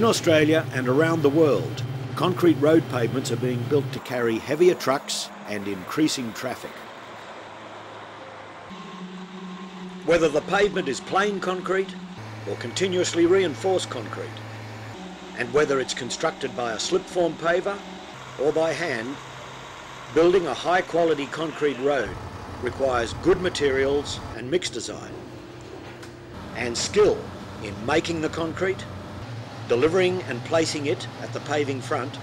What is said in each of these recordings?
In Australia and around the world, concrete road pavements are being built to carry heavier trucks and increasing traffic. Whether the pavement is plain concrete or continuously reinforced concrete, and whether it's constructed by a slip-form paver or by hand, building a high-quality concrete road requires good materials and mix design, and skill in making the concrete, delivering and placing it at the paving front,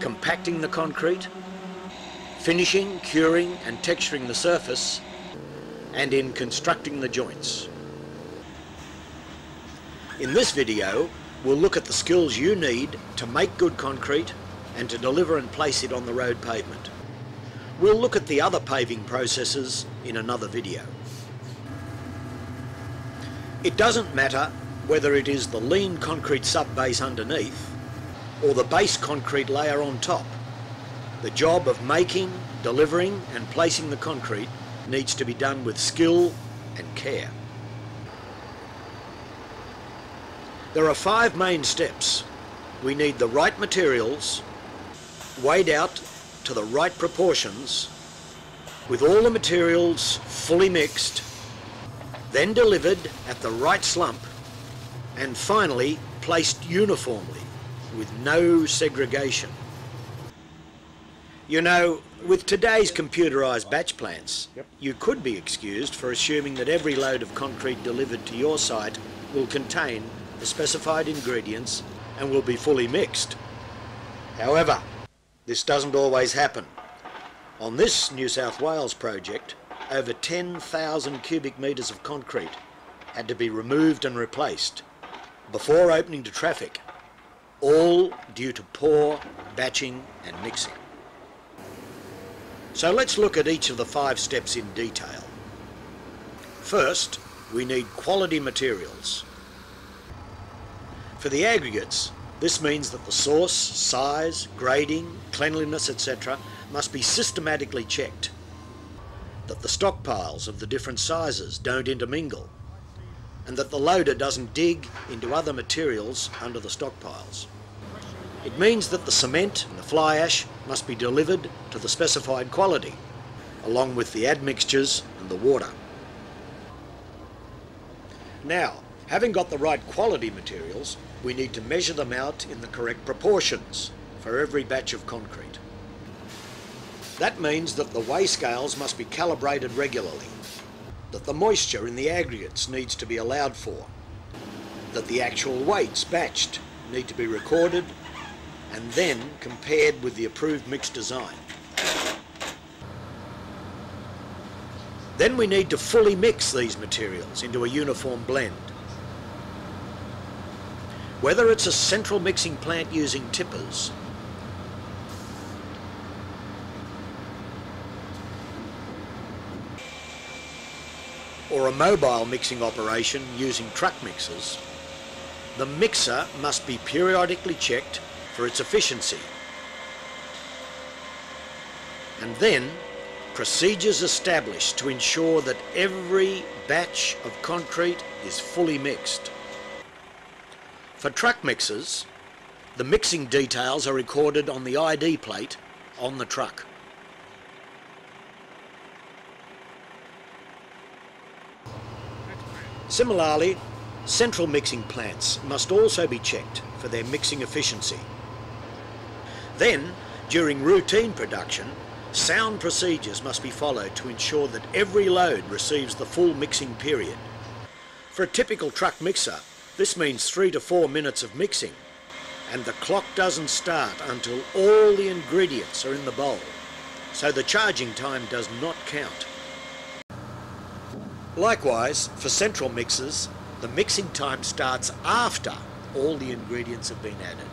compacting the concrete, finishing, curing and texturing the surface, and in constructing the joints. In this video, we'll look at the skills you need to make good concrete and to deliver and place it on the road pavement. We'll look at the other paving processes in another video. It doesn't matter whether it is the lean concrete sub-base underneath or the base concrete layer on top. The job of making, delivering and placing the concrete needs to be done with skill and care. There are five main steps. We need the right materials, weighed out to the right proportions, with all the materials fully mixed, then delivered at the right slump and finally placed uniformly with no segregation. You know, with today's computerised batch plants, Yep. you could be excused for assuming that every load of concrete delivered to your site will contain the specified ingredients and will be fully mixed. However, this doesn't always happen. On this New South Wales project, over 10,000 cubic metres of concrete had to be removed and replaced before opening to traffic, all due to poor batching and mixing. So let's look at each of the five steps in detail. First, we need quality materials. For the aggregates, this means that the source, size, grading, cleanliness, etc. must be systematically checked. That the stockpiles of the different sizes don't intermingle and that the loader doesn't dig into other materials under the stockpiles. It means that the cement and the fly ash must be delivered to the specified quality, along with the admixtures and the water. Now, having got the right quality materials, we need to measure them out in the correct proportions for every batch of concrete. That means that the weigh scales must be calibrated regularly that the moisture in the aggregates needs to be allowed for, that the actual weights batched need to be recorded and then compared with the approved mix design. Then we need to fully mix these materials into a uniform blend. Whether it's a central mixing plant using tippers or a mobile mixing operation using truck mixers, the mixer must be periodically checked for its efficiency. And then procedures established to ensure that every batch of concrete is fully mixed. For truck mixers, the mixing details are recorded on the ID plate on the truck. Similarly, central mixing plants must also be checked for their mixing efficiency. Then, during routine production, sound procedures must be followed to ensure that every load receives the full mixing period. For a typical truck mixer, this means three to four minutes of mixing, and the clock doesn't start until all the ingredients are in the bowl, so the charging time does not count. Likewise, for central mixers, the mixing time starts after all the ingredients have been added.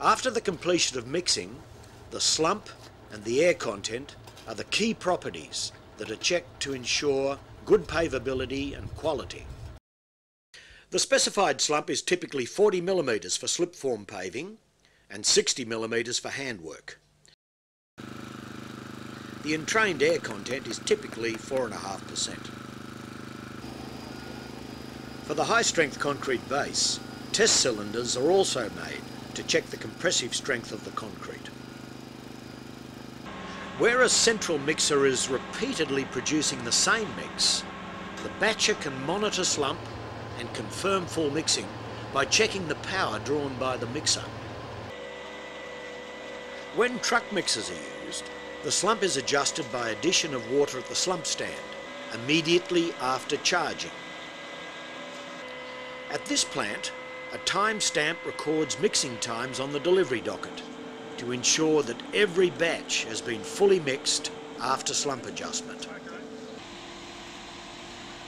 After the completion of mixing, the slump and the air content are the key properties that are checked to ensure good pavability and quality. The specified slump is typically 40 millimetres for slip-form paving and 60 millimetres for handwork. The entrained air content is typically 4.5%. For the high-strength concrete base, test cylinders are also made to check the compressive strength of the concrete. Where a central mixer is repeatedly producing the same mix, the batcher can monitor slump and confirm full mixing by checking the power drawn by the mixer. When truck mixers are used, the slump is adjusted by addition of water at the slump stand immediately after charging. At this plant, a time stamp records mixing times on the delivery docket to ensure that every batch has been fully mixed after slump adjustment.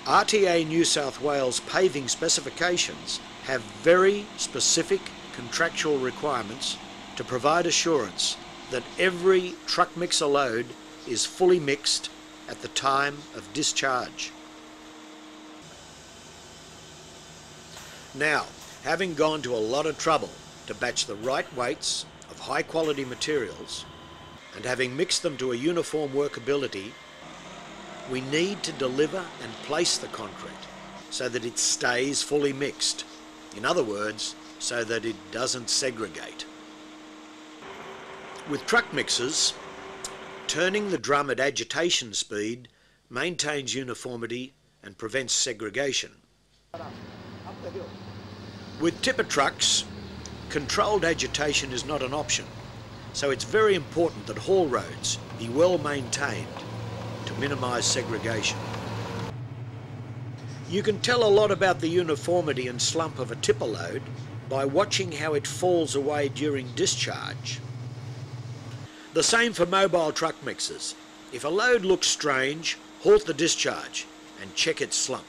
RTA New South Wales paving specifications have very specific contractual requirements to provide assurance that every truck mixer load is fully mixed at the time of discharge. Now, having gone to a lot of trouble to batch the right weights of high quality materials and having mixed them to a uniform workability, we need to deliver and place the concrete so that it stays fully mixed. In other words, so that it doesn't segregate. With truck mixers, turning the drum at agitation speed maintains uniformity and prevents segregation. With tipper trucks, controlled agitation is not an option, so it's very important that haul roads be well maintained to minimise segregation. You can tell a lot about the uniformity and slump of a tipper load by watching how it falls away during discharge. The same for mobile truck mixers. If a load looks strange, halt the discharge and check its slump.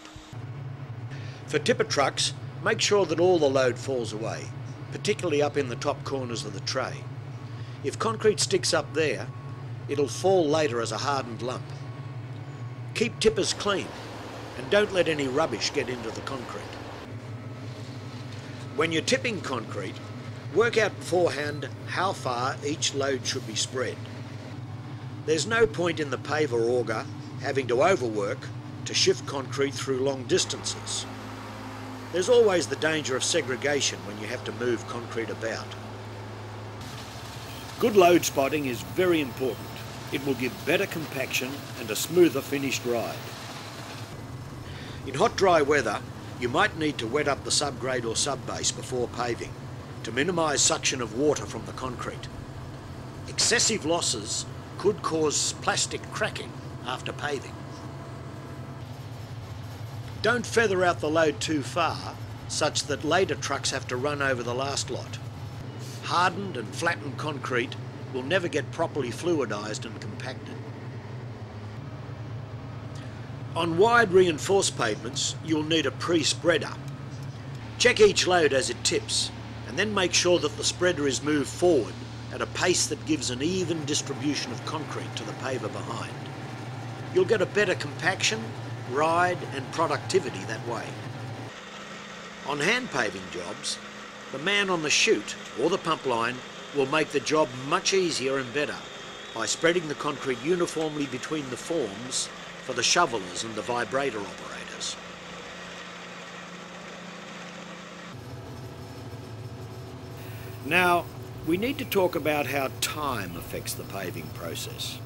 For tipper trucks, make sure that all the load falls away, particularly up in the top corners of the tray. If concrete sticks up there, it'll fall later as a hardened lump. Keep tippers clean and don't let any rubbish get into the concrete. When you're tipping concrete, work out beforehand how far each load should be spread. There's no point in the paver auger having to overwork to shift concrete through long distances. There's always the danger of segregation when you have to move concrete about. Good load spotting is very important. It will give better compaction and a smoother finished ride. In hot dry weather, you might need to wet up the subgrade or subbase before paving to minimise suction of water from the concrete. Excessive losses could cause plastic cracking after paving. Don't feather out the load too far such that later trucks have to run over the last lot. Hardened and flattened concrete will never get properly fluidised and compacted. On wide reinforced pavements, you'll need a pre-spreader. Check each load as it tips, and then make sure that the spreader is moved forward at a pace that gives an even distribution of concrete to the paver behind. You'll get a better compaction, ride and productivity that way. On hand paving jobs, the man on the chute or the pump line will make the job much easier and better by spreading the concrete uniformly between the forms for the shovelers and the vibrator operators. Now, we need to talk about how time affects the paving process.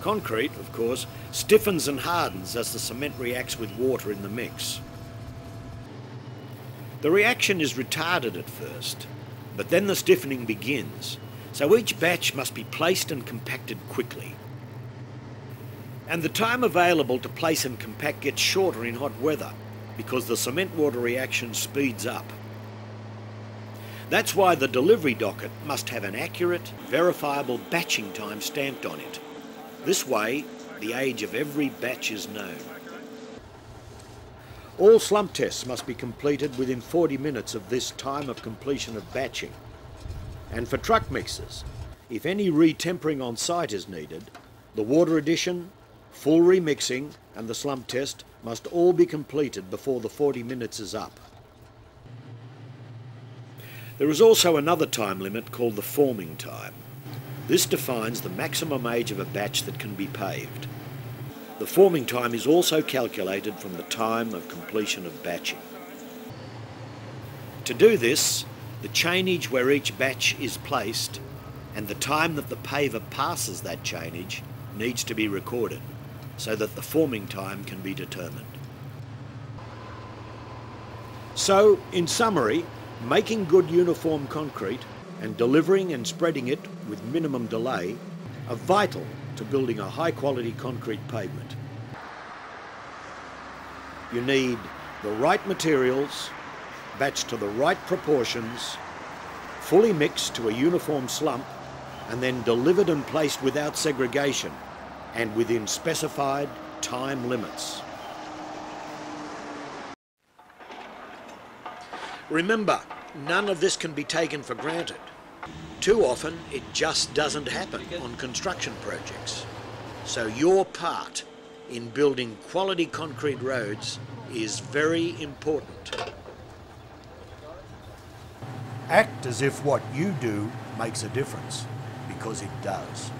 Concrete, of course, stiffens and hardens as the cement reacts with water in the mix. The reaction is retarded at first, but then the stiffening begins, so each batch must be placed and compacted quickly. And the time available to place and compact gets shorter in hot weather because the cement water reaction speeds up. That's why the delivery docket must have an accurate, verifiable batching time stamped on it. This way, the age of every batch is known. All slump tests must be completed within 40 minutes of this time of completion of batching. And for truck mixers, if any retempering on site is needed, the water addition, full remixing and the slump test must all be completed before the 40 minutes is up. There is also another time limit called the forming time. This defines the maximum age of a batch that can be paved. The forming time is also calculated from the time of completion of batching. To do this, the chainage where each batch is placed and the time that the paver passes that chainage needs to be recorded so that the forming time can be determined. So, in summary, making good uniform concrete and delivering and spreading it with minimum delay are vital to building a high quality concrete pavement. You need the right materials, batched to the right proportions, fully mixed to a uniform slump, and then delivered and placed without segregation and within specified time limits. Remember, none of this can be taken for granted. Too often, it just doesn't happen on construction projects. So your part in building quality concrete roads is very important. Act as if what you do makes a difference, because it does.